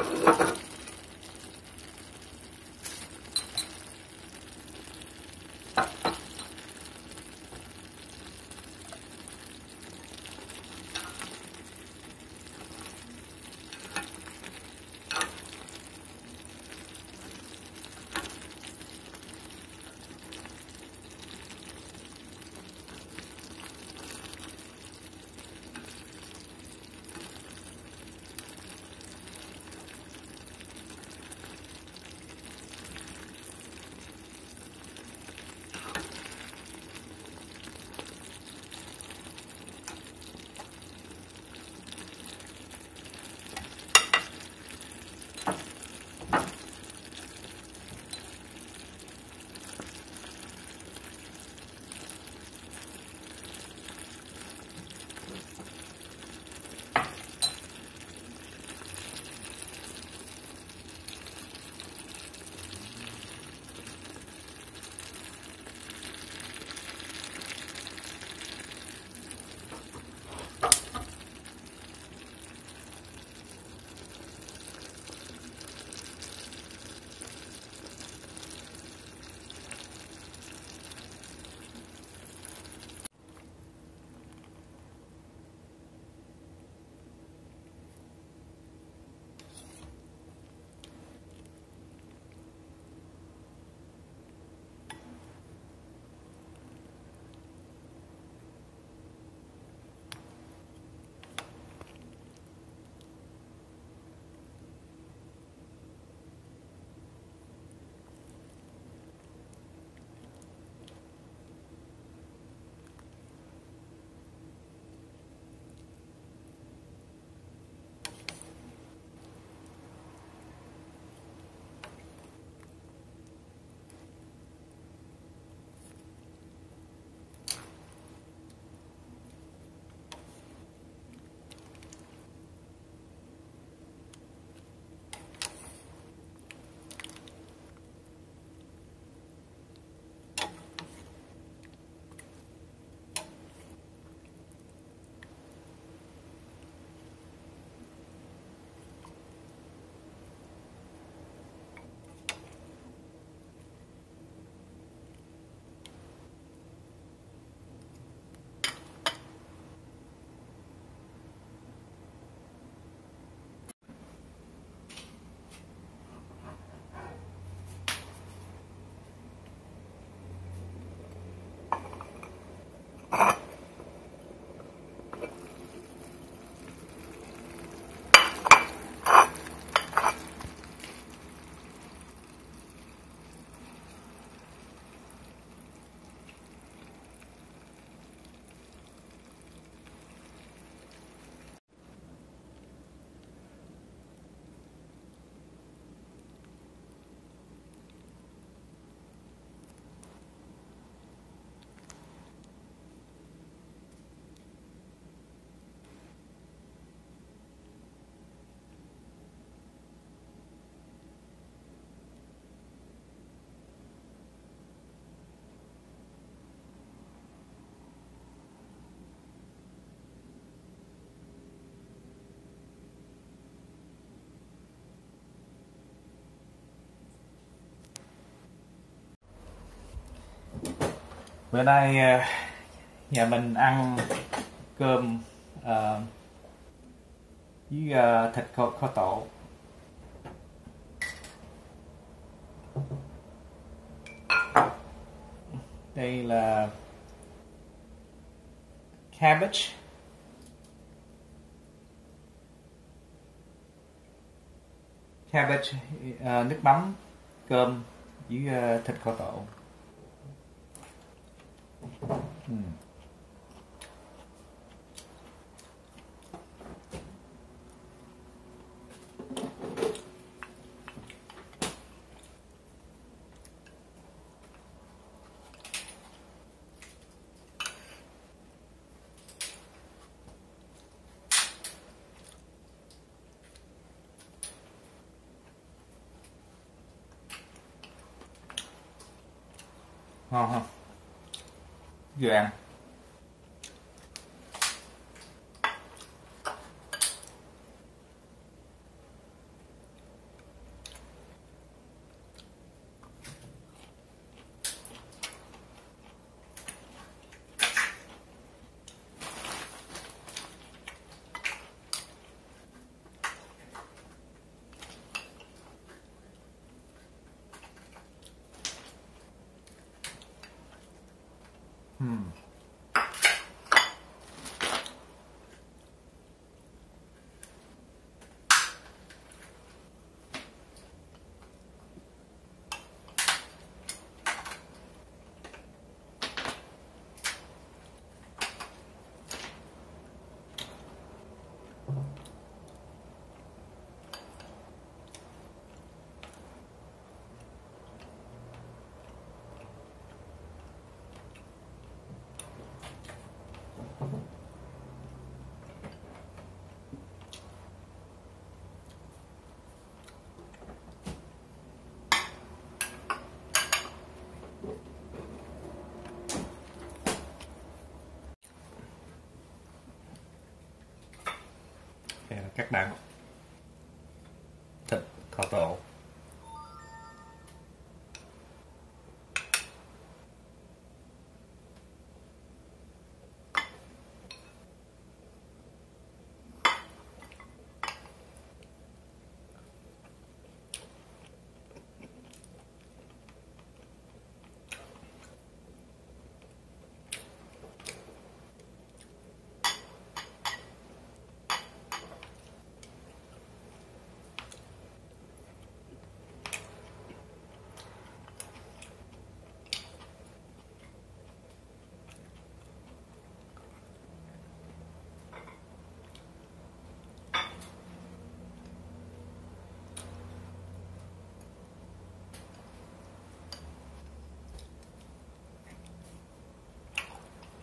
ハハハ。Bữa nay ờ, nhà mình ăn cơm uh, với ờ, thịt kho, kho tộ đây là cabbage. Cabbage uh, nước mắm cơm với uh, thịt kho tộ 嗯。好好。Yeah. Mm. Các bạn. Thịt kho tộ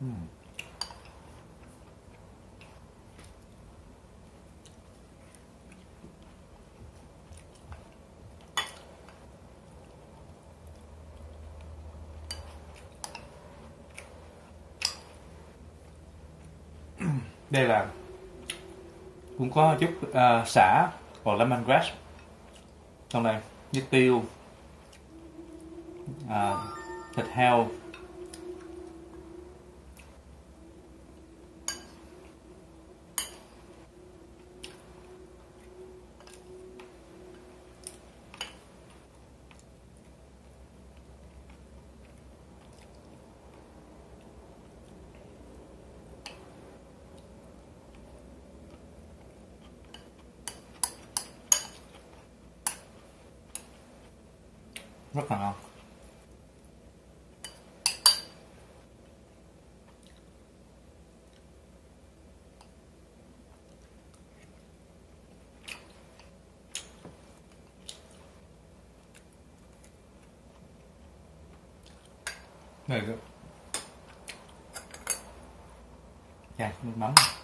Ừ. đây là cũng có chút uh, xả hoặc lemongrass trong đây nhất tiêu à, thịt heo. Rất là ngon này cơ dạ nước mắm này.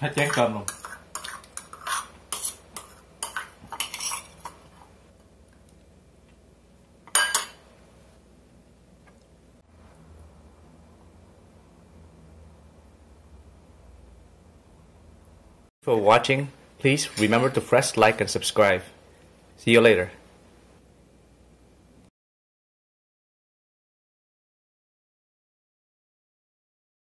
Hết chén cơm luôn For watching, please remember to press like and subscribe. See you later.